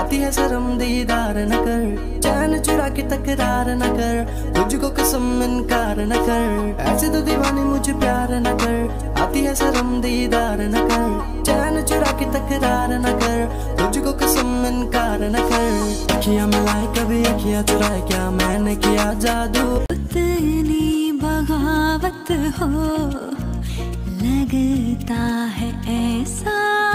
आती है शर्म दीदार न कर। चैन चुरा के तकरार न कर। तुझको कसम इनकार न कर। ऐसे तो दीवानी मुझे प्यार न कर। आती है शर्म दीदार न कर। चैन चुरा के तकरार न कर। तुझको कसम इनकार न कर। अखियाँ मिलाए कभी अखियाँ चुराए क्या? मैंने किया जादू। इतनी बगावत हो, लगता है ऐसा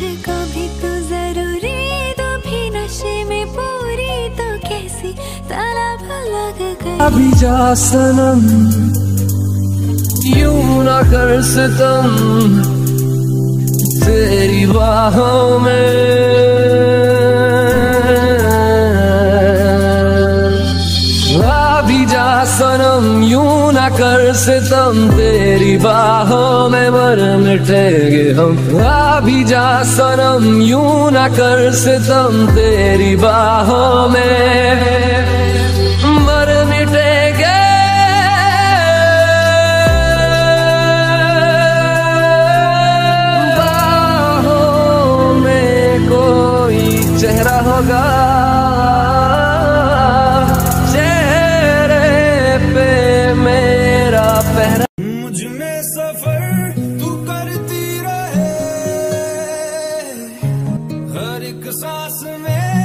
कभी तो ज़रूरी तो भी नशे में पूरी तो कैसी तलब लग गई। अभी जा सनम, यूँ ना कर सितम, तेरी बाहों में ना कर सितम तेरी बाहों में मर मिटेंगे हम। अभी जा सनम, यू न कर सितम तेरी बाहों में चेहरा होगा। Awesome.